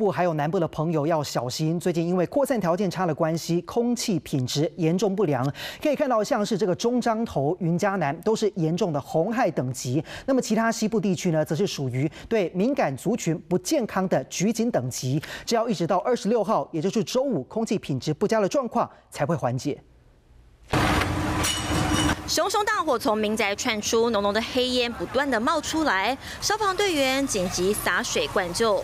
部还有南部的朋友要小心，最近因为扩散条件差的关系，空气品质严重不良。可以看到，像是这个中彰头、云嘉南都是严重的红害等级。那么其他西部地区呢，则是属于对敏感族群不健康的局警等级。只要一直到二十六号，也就是周五，空气品质不佳的状况才会缓解。熊熊大火从民宅窜出，浓浓的黑烟不断的冒出来，消防队员紧急洒水灌救。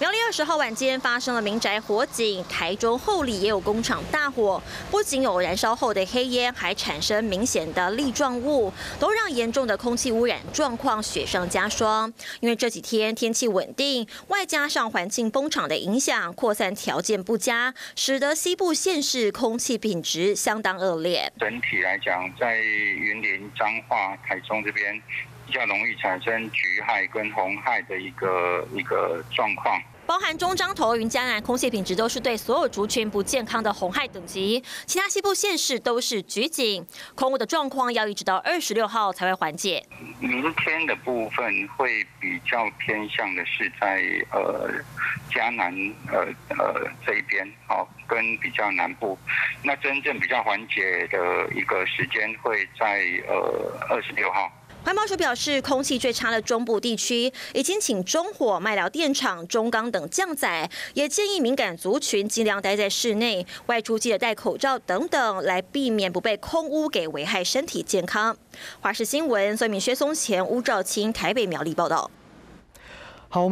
苗栗二十号晚间发生了民宅火警，台中后里也有工厂大火，不仅有燃烧后的黑烟，还产生明显的粒状物，都让严重的空气污染状况雪上加霜。因为这几天天气稳定，外加上环境风场的影响，扩散条件不佳，使得西部县市空气品质相当恶劣。整体来讲，在云林、彰化、台中这边。比较容易产生橘害跟红害的一个一个状况，包含中彰头、云嘉南空气品质都是对所有族群不健康的红害等级，其他西部县市都是橘警，空污的状况要一直到二十六号才会缓解。明天的部分会比较偏向的是在呃嘉南呃呃这一边，好跟比较南部，那真正比较缓解的一个时间会在呃二十六号。环保署表示，空气最差的中部地区已经请中火、麦寮电厂、中钢等降载，也建议敏感族群尽量待在室内，外出记得戴口罩等等，来避免不被空污给危害身体健康。华视新闻，孙敏薛松前、乌兆清台北苗栗报道。好，我们。